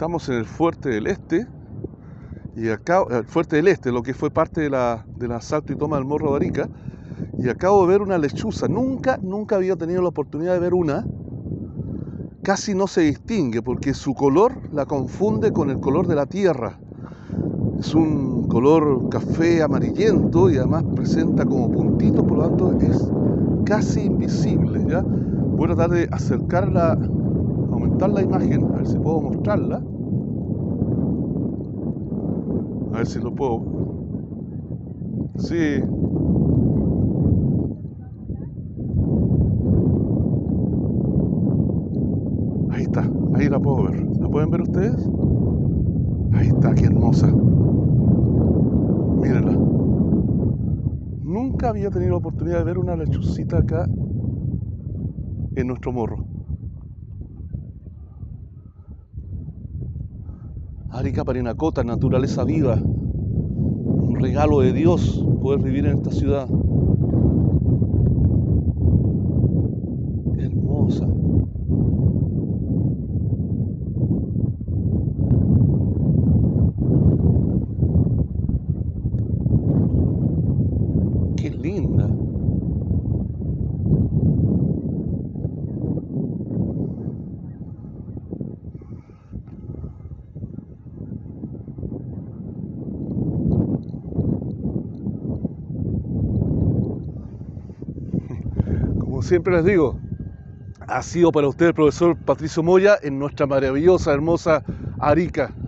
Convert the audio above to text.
Estamos en el Fuerte del Este, y acá, el Fuerte del Este, lo que fue parte de la, del asalto y toma del Morro de Arica, y acabo de ver una lechuza. Nunca, nunca había tenido la oportunidad de ver una. Casi no se distingue porque su color la confunde con el color de la tierra. Es un color café amarillento y además presenta como puntitos, por lo tanto es casi invisible. ¿ya? Voy a tratar de acercarla, aumentar la imagen, a ver si puedo mostrarla. A ver si lo puedo. Sí. Ahí está, ahí la puedo ver. ¿La pueden ver ustedes? Ahí está, qué hermosa. Mírenla. Nunca había tenido la oportunidad de ver una lechucita acá en nuestro morro. Arica Parinacota, naturaleza viva. Un regalo de Dios poder vivir en esta ciudad. Hermosa. Qué linda. Como siempre les digo, ha sido para usted el profesor Patricio Moya en nuestra maravillosa, hermosa Arica.